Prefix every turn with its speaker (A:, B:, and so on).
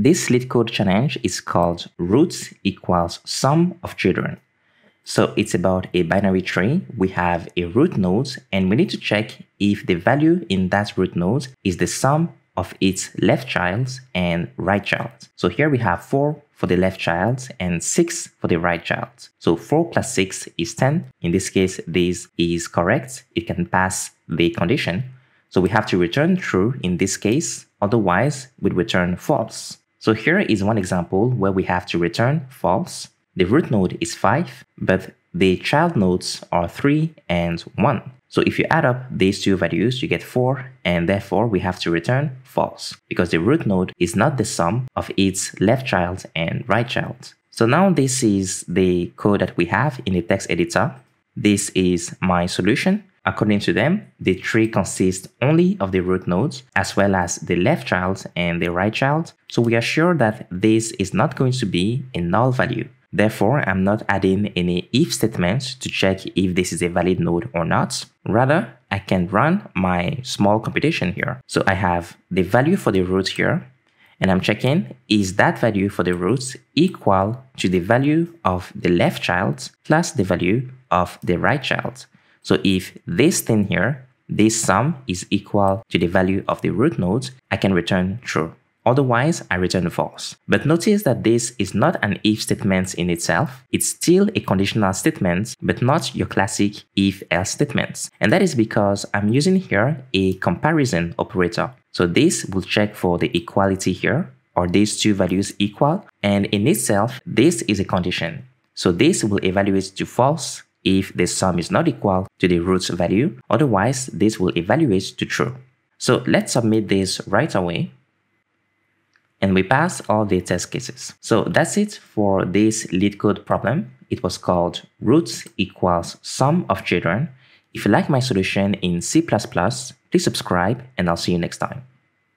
A: This LeetCode challenge is called roots equals sum of children. So it's about a binary tree. We have a root node and we need to check if the value in that root node is the sum of its left child and right child. So here we have 4 for the left child and 6 for the right child. So 4 plus 6 is 10. In this case, this is correct. It can pass the condition. So we have to return true in this case. Otherwise, we'd return false. So here is one example where we have to return false the root node is 5, but the child nodes are 3 and 1. So if you add up these two values, you get 4, and therefore we have to return false, because the root node is not the sum of its left child and right child. So now this is the code that we have in the text editor. This is my solution. According to them, the tree consists only of the root nodes as well as the left child and the right child. So we are sure that this is not going to be a null value. Therefore, I'm not adding any if statement to check if this is a valid node or not. Rather, I can run my small computation here. So I have the value for the root here, and I'm checking is that value for the roots equal to the value of the left child plus the value of the right child. So if this thing here, this sum is equal to the value of the root nodes, I can return true. Otherwise, I return false. But notice that this is not an if statement in itself. It's still a conditional statement, but not your classic if-else statements. And that is because I'm using here a comparison operator. So this will check for the equality here. Are these two values equal? And in itself, this is a condition. So this will evaluate to false if the sum is not equal to the root's value. Otherwise, this will evaluate to true. So let's submit this right away and we pass all the test cases. So that's it for this LeetCode problem. It was called roots equals sum of children. If you like my solution in C++, please subscribe and I'll see you next time.